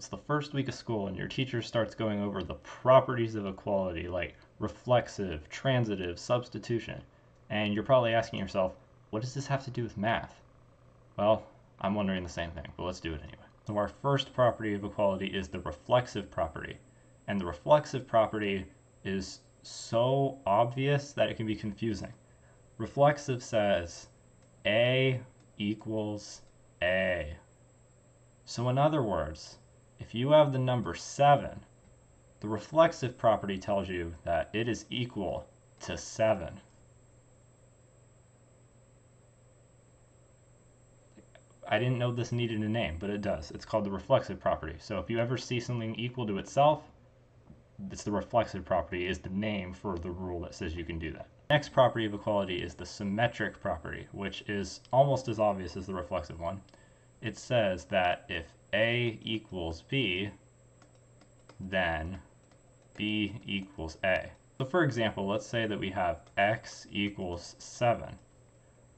It's the first week of school and your teacher starts going over the properties of equality like reflexive, transitive, substitution. And you're probably asking yourself, what does this have to do with math? Well, I'm wondering the same thing, but let's do it anyway. So our first property of equality is the reflexive property. And the reflexive property is so obvious that it can be confusing. Reflexive says A equals A. So in other words, if you have the number 7, the reflexive property tells you that it is equal to 7. I didn't know this needed a name, but it does. It's called the reflexive property. So if you ever see something equal to itself, it's the reflexive property is the name for the rule that says you can do that. Next property of equality is the symmetric property, which is almost as obvious as the reflexive one. It says that if A equals B, then B equals A. So for example, let's say that we have x equals 7.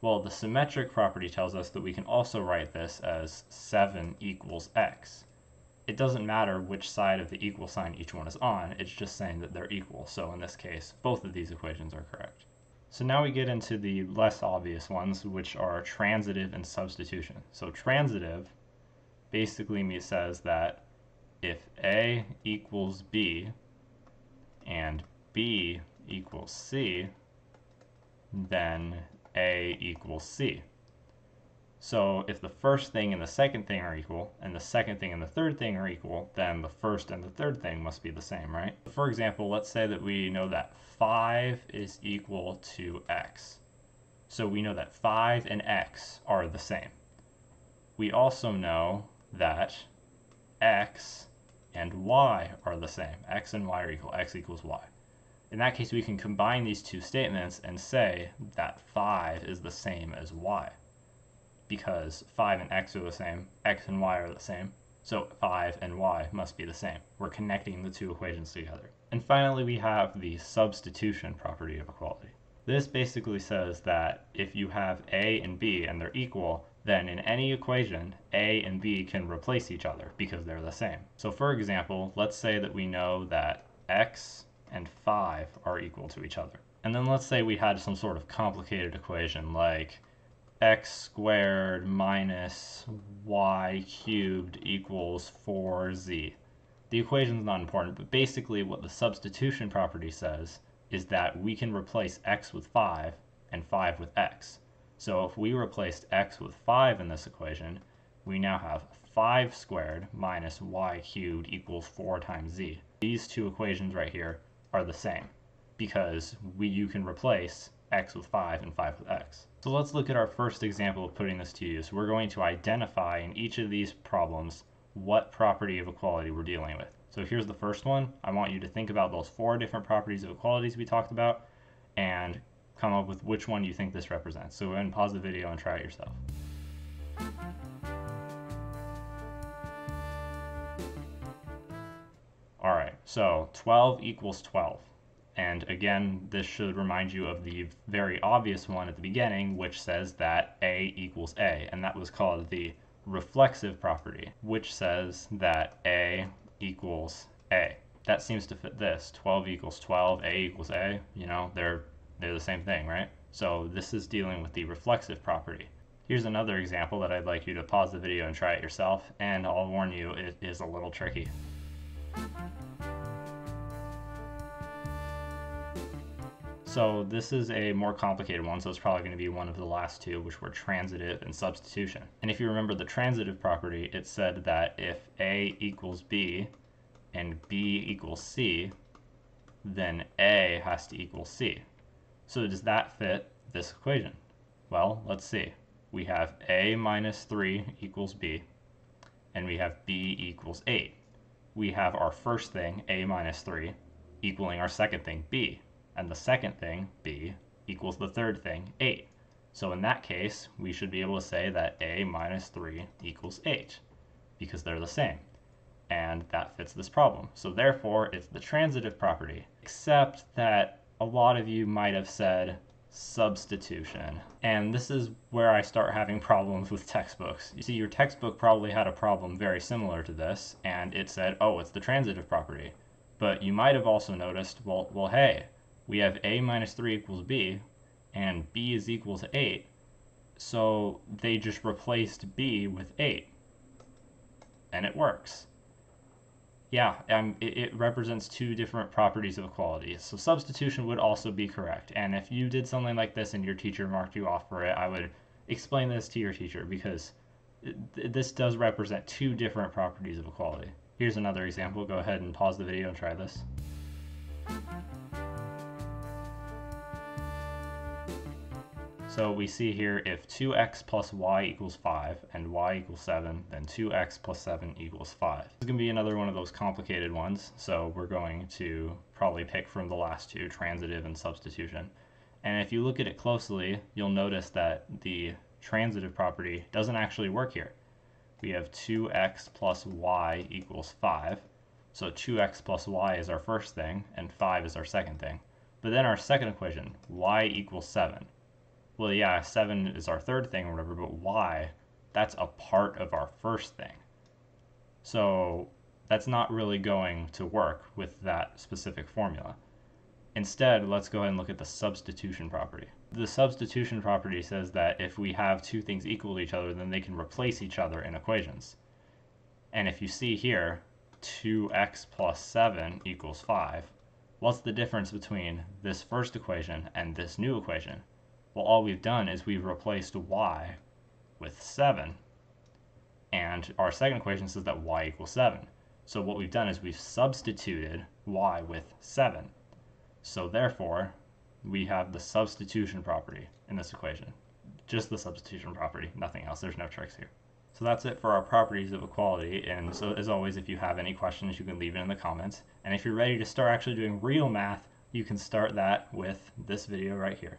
Well, the symmetric property tells us that we can also write this as 7 equals x. It doesn't matter which side of the equal sign each one is on, it's just saying that they're equal. So in this case, both of these equations are correct. So now we get into the less obvious ones, which are transitive and substitution. So transitive basically says that if A equals B and B equals C, then a equals C. So if the first thing and the second thing are equal, and the second thing and the third thing are equal, then the first and the third thing must be the same, right? For example, let's say that we know that 5 is equal to x. So we know that 5 and x are the same. We also know that x and y are the same. x and y are equal. x equals y. In that case, we can combine these two statements and say that 5 is the same as y. Because 5 and x are the same, x and y are the same, so 5 and y must be the same. We're connecting the two equations together. And finally, we have the substitution property of equality. This basically says that if you have a and b and they're equal, then in any equation, a and b can replace each other because they're the same. So for example, let's say that we know that x and 5 are equal to each other. And then let's say we had some sort of complicated equation like x squared minus y cubed equals 4z. The equation is not important, but basically what the substitution property says is that we can replace x with 5 and 5 with x. So if we replaced x with 5 in this equation, we now have 5 squared minus y cubed equals 4 times z. These two equations right here are the same because we you can replace x with 5 and 5 with x. So let's look at our first example of putting this to use. We're going to identify in each of these problems what property of equality we're dealing with. So here's the first one. I want you to think about those four different properties of equalities we talked about and come up with which one you think this represents. So go ahead and pause the video and try it yourself. All right, so 12 equals 12. And again, this should remind you of the very obvious one at the beginning, which says that A equals A, and that was called the reflexive property, which says that A equals A. That seems to fit this. 12 equals 12, A equals A, you know, they're, they're the same thing, right? So this is dealing with the reflexive property. Here's another example that I'd like you to pause the video and try it yourself, and I'll warn you, it is a little tricky. So this is a more complicated one, so it's probably going to be one of the last two, which were transitive and substitution. And if you remember the transitive property, it said that if A equals B and B equals C, then A has to equal C. So does that fit this equation? Well, let's see. We have A minus 3 equals B, and we have B equals 8. We have our first thing, A minus 3, equaling our second thing, B and the second thing, b, equals the third thing, 8. So in that case, we should be able to say that a minus 3 equals 8, because they're the same. And that fits this problem. So therefore, it's the transitive property, except that a lot of you might have said, substitution. And this is where I start having problems with textbooks. You see, your textbook probably had a problem very similar to this, and it said, oh, it's the transitive property. But you might have also noticed, well, well, hey, we have a minus 3 equals b, and b is equal to 8, so they just replaced b with 8. And it works. Yeah, um, it, it, represents two different properties of equality. So substitution would also be correct. And if you did something like this and your teacher marked you off for it, I would explain this to your teacher because it, this does represent two different properties of equality. Here's another example. Go ahead and pause the video and try this. So we see here if 2x plus y equals 5 and y equals 7, then 2x plus 7 equals 5. This is going to be another one of those complicated ones, so we're going to probably pick from the last two, transitive and substitution. And if you look at it closely, you'll notice that the transitive property doesn't actually work here. We have 2x plus y equals 5. So 2x plus y is our first thing, and 5 is our second thing. But then our second equation, y equals 7 well, yeah, 7 is our third thing or whatever, but y? that's a part of our first thing. So that's not really going to work with that specific formula. Instead, let's go ahead and look at the substitution property. The substitution property says that if we have two things equal to each other, then they can replace each other in equations. And if you see here, 2x plus 7 equals 5, what's the difference between this first equation and this new equation? Well, all we've done is we've replaced y with 7. And our second equation says that y equals 7. So what we've done is we've substituted y with 7. So therefore, we have the substitution property in this equation. Just the substitution property, nothing else. There's no tricks here. So that's it for our properties of equality. And so as always, if you have any questions, you can leave it in the comments. And if you're ready to start actually doing real math, you can start that with this video right here.